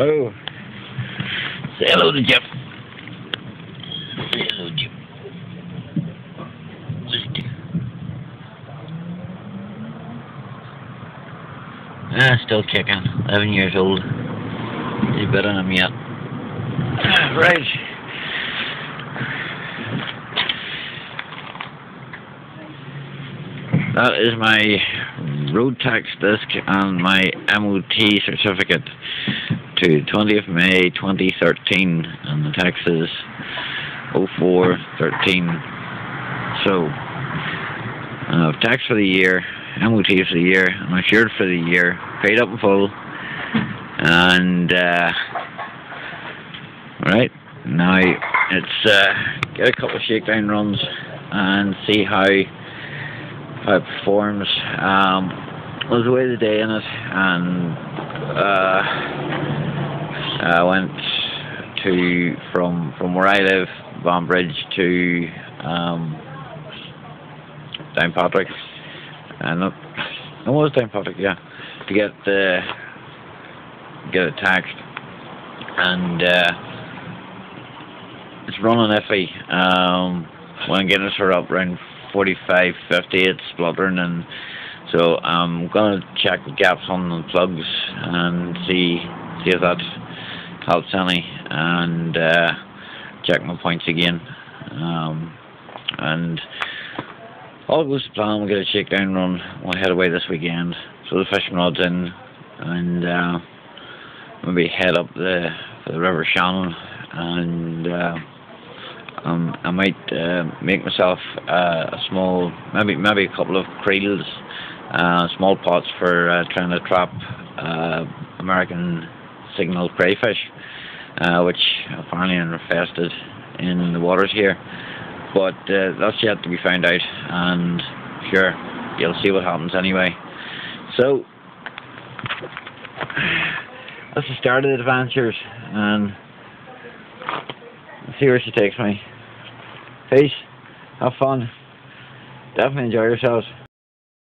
Oh. Say hello to Jeff. Say hello, Jeff. Ah, still kicking. 11 years old. You better than him yet. Ah, right. That is my road tax disc and my MOT certificate to 20th May 2013 and the tax is 0413 so uh, tax for the year MOT for the year I'm insured for the year paid up in full. And uh, right now it's uh, get a couple of shakedown runs and see how how it performs. Um, was away the day in it and uh, I went to from from where I live, Banbridge to um, Downpatrick, and it, it was Downpatrick, yeah, to get the get it taxed, and uh, it's running iffy. Um, when getting it sort up around 45, 50, it's spluttering, and so I'm gonna check the gaps on the plugs and see see if that helps any and uh, check my points again. Um, and all goes to plan, we'll get a shakedown run, we'll head away this weekend. So the fishing rod's in and uh, maybe head up the, the River Shannon and uh, um, I might uh, make myself uh, a small, maybe maybe a couple of creels, uh, small pots for uh, trying to trap uh, American signal crayfish, uh, which apparently are infested in the waters here. But uh, that's yet to be found out, and sure, you'll see what happens anyway. So, that's the start of the adventures, and see where she takes me. Peace, have fun, definitely enjoy yourselves.